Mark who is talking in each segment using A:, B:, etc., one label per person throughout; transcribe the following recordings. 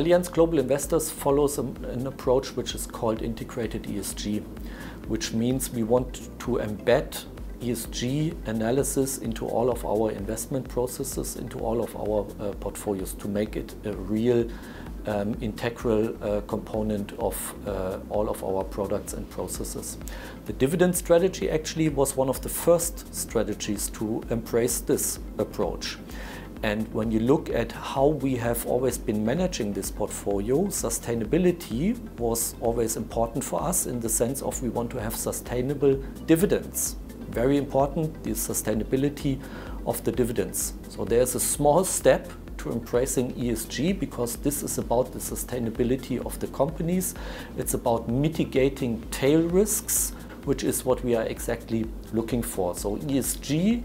A: Allianz Global Investors follows an approach which is called integrated ESG, which means we want to embed ESG analysis into all of our investment processes, into all of our uh, portfolios to make it a real um, integral uh, component of uh, all of our products and processes. The dividend strategy actually was one of the first strategies to embrace this approach. And when you look at how we have always been managing this portfolio, sustainability was always important for us in the sense of we want to have sustainable dividends. Very important, the sustainability of the dividends. So there's a small step to embracing ESG because this is about the sustainability of the companies. It's about mitigating tail risks, which is what we are exactly looking for. So ESG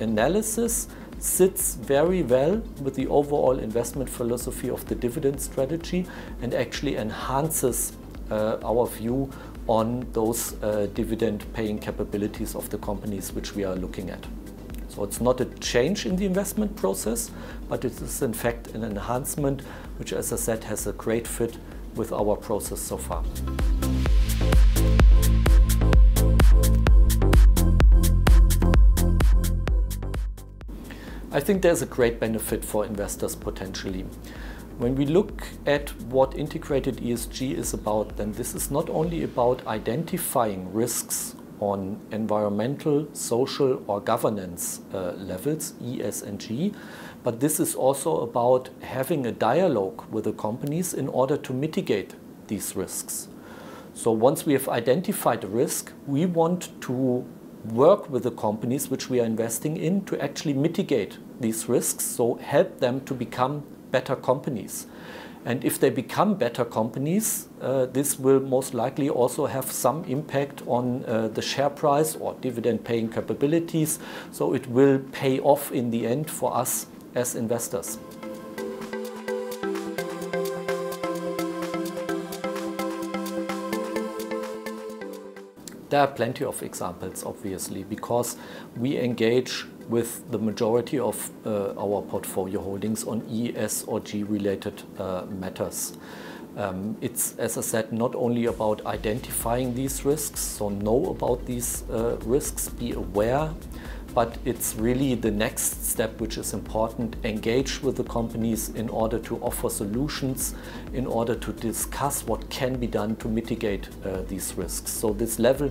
A: analysis sits very well with the overall investment philosophy of the dividend strategy and actually enhances uh, our view on those uh, dividend paying capabilities of the companies which we are looking at. So it's not a change in the investment process, but it is in fact an enhancement, which as I said has a great fit with our process so far. I think there's a great benefit for investors potentially. When we look at what integrated ESG is about, then this is not only about identifying risks on environmental, social or governance uh, levels, E, S and G. But this is also about having a dialogue with the companies in order to mitigate these risks. So once we have identified a risk, we want to work with the companies which we are investing in to actually mitigate these risks, so help them to become better companies. And if they become better companies, uh, this will most likely also have some impact on uh, the share price or dividend paying capabilities. So it will pay off in the end for us as investors. There are plenty of examples, obviously, because we engage with the majority of uh, our portfolio holdings on E, S or G related uh, matters. Um, it's, as I said, not only about identifying these risks, so know about these uh, risks, be aware, but it's really the next step which is important. Engage with the companies in order to offer solutions, in order to discuss what can be done to mitigate uh, these risks. So this level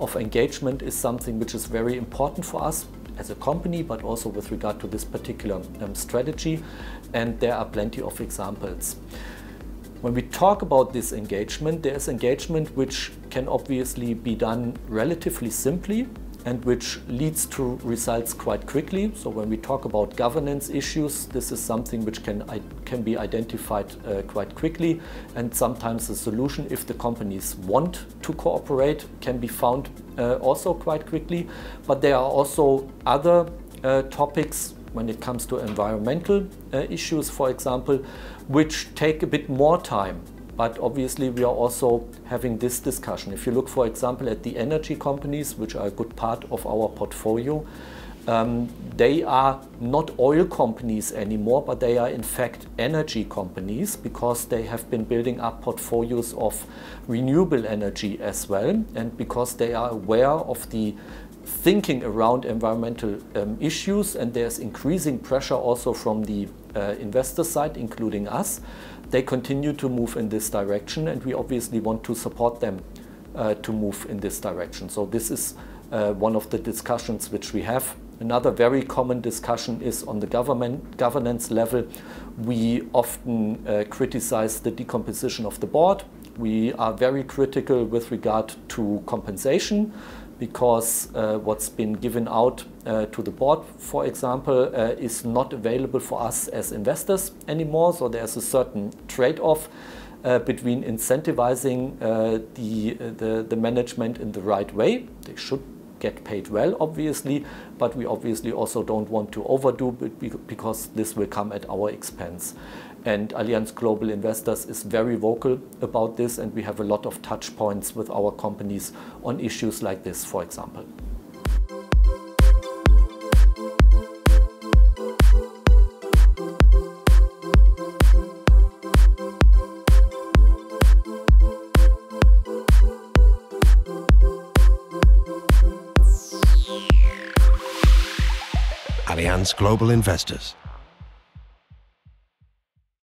A: of engagement is something which is very important for us as a company, but also with regard to this particular um, strategy. And there are plenty of examples. When we talk about this engagement, there is engagement which can obviously be done relatively simply and which leads to results quite quickly. So when we talk about governance issues, this is something which can, can be identified uh, quite quickly. And sometimes the solution, if the companies want to cooperate, can be found uh, also quite quickly. But there are also other uh, topics when it comes to environmental uh, issues, for example, which take a bit more time but obviously we are also having this discussion. If you look, for example, at the energy companies, which are a good part of our portfolio, um, they are not oil companies anymore, but they are in fact energy companies because they have been building up portfolios of renewable energy as well, and because they are aware of the thinking around environmental um, issues, and there's increasing pressure also from the uh, investor side, including us they continue to move in this direction and we obviously want to support them uh, to move in this direction. So this is uh, one of the discussions which we have. Another very common discussion is on the government governance level. We often uh, criticize the decomposition of the board. We are very critical with regard to compensation because uh, what's been given out uh, to the board, for example, uh, is not available for us as investors anymore. So there's a certain trade-off uh, between incentivizing uh, the, uh, the, the management in the right way. They should get paid well, obviously, but we obviously also don't want to overdo it because this will come at our expense. And Allianz Global Investors is very vocal about this, and we have a lot of touch points with our companies on issues like this, for example.
B: Allianz Global Investors.